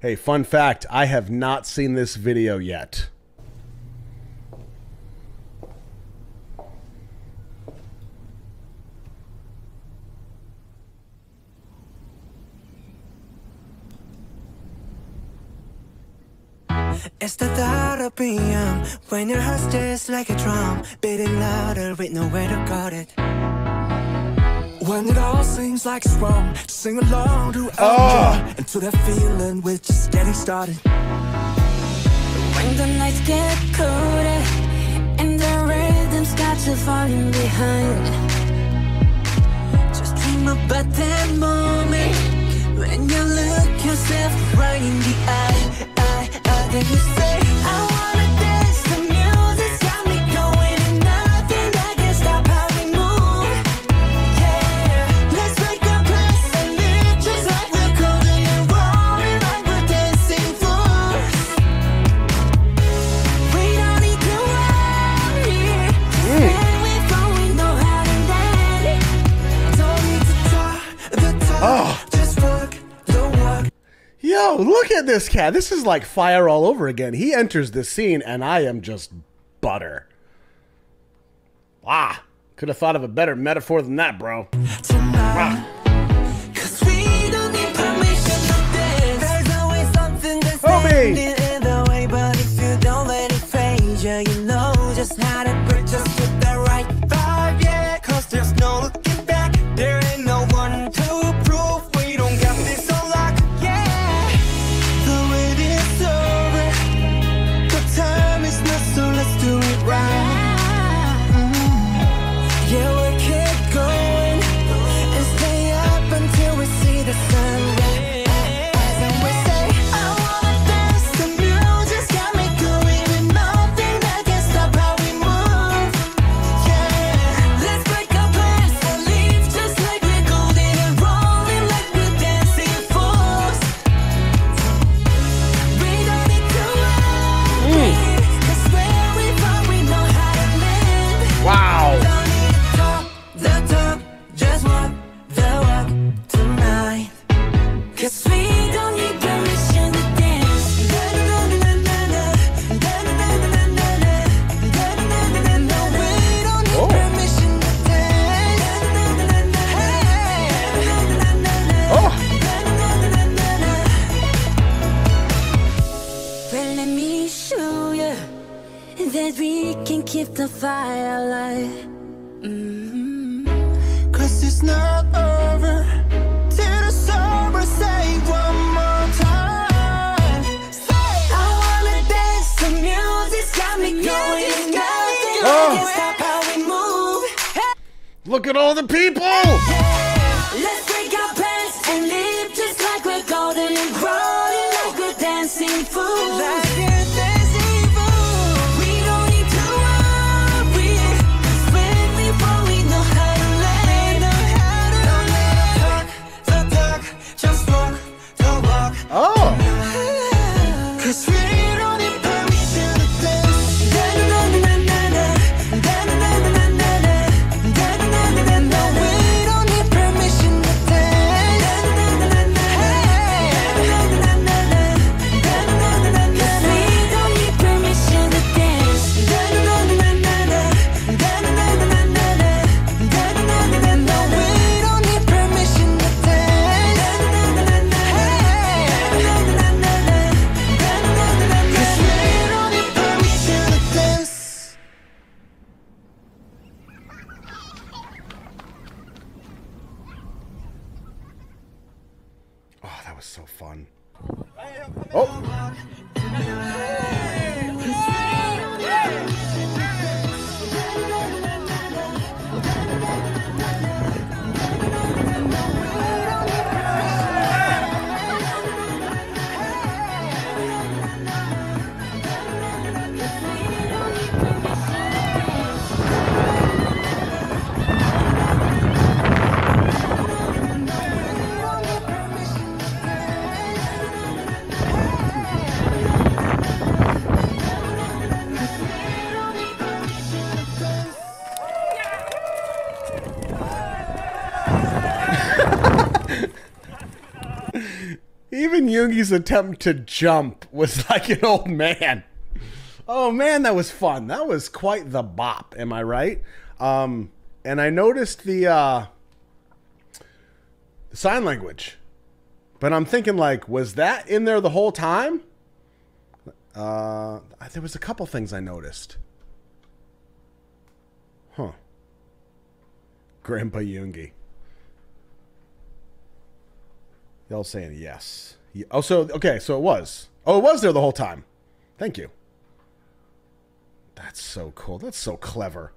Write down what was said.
Hey, fun fact I have not seen this video yet. It's the thought of PM when your heart's just like a drum, beating louder with nowhere to guard it. When it all seems like it's wrong, sing along to Oh. and to that feeling we're just getting started. When the nights get colder and the rhythm's got you falling behind. Just dream about that moment when you look yourself right in the eye, eye, eye, then you say, I wanna the talk, just walk the walk. Yo, look at this cat. This is like fire all over again. He enters the scene and I am just butter. Ah, could have thought of a better metaphor than that, bro. tonight. Don't let me show you that we can keep the fire alive. Mm-hmm. Cause it's not over till the summer say one more time. Say, I wanna dance, the music's got me going. Nothing Oh. can stop how we move. Look at all the people. Let's break our plans and live just like we're golden and rolling like we're dancing fools. Oh. That was so fun. Oh. Even Yoongi's attempt to jump was like an old man. Oh man, that was fun. That was quite the bop, am I right? Um, and I noticed the uh, sign language. But I'm thinking like, was that in there the whole time? Uh, there was a couple things I noticed. Huh. Grandpa Yoongi. Y'all saying yes. Ye- Oh, so okay, so it was. Oh, it was there the whole time. Thank you. That's so cool. That's so clever.